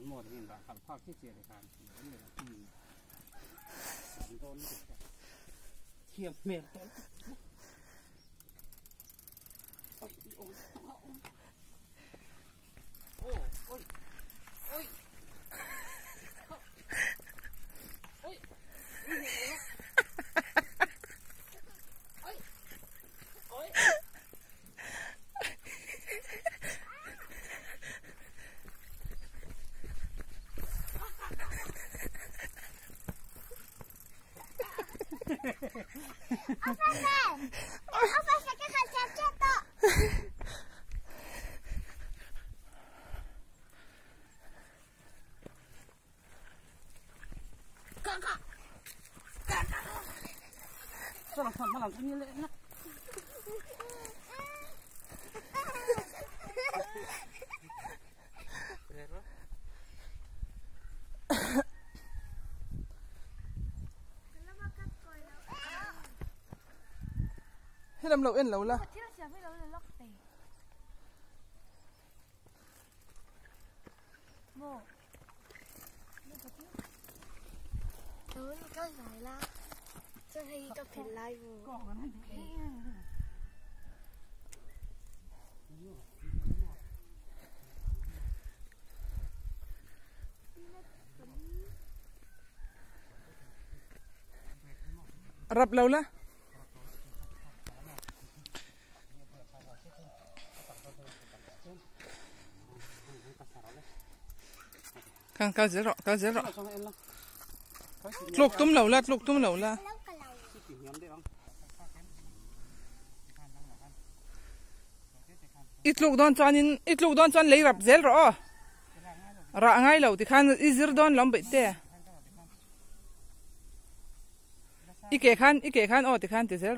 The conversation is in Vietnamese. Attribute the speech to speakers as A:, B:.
A: านหมดนี่ละครับภาคที่เจียเลยการนี่ละอืมสามต้นเทียบเมตร 爸爸，爸
B: 爸，这个
A: 小石头。哥哥，你来，来。
C: hết làm lâu yên
B: lâu là lớn các giải la. Cho hay các thể lai vô
C: rập lâu la Khang cao dễ rõ, cao dễ rõ. Lục túm lẩu lật, lục túm lẩu
A: lật.
C: Ít lục đón cho nên ít lục đón cho lấy rập dễ rõ. Rõ ngay lẩu thì khang ít dễ đón lắm bệnh tê. Ít kể ít kể khang, thì khang thì dễ.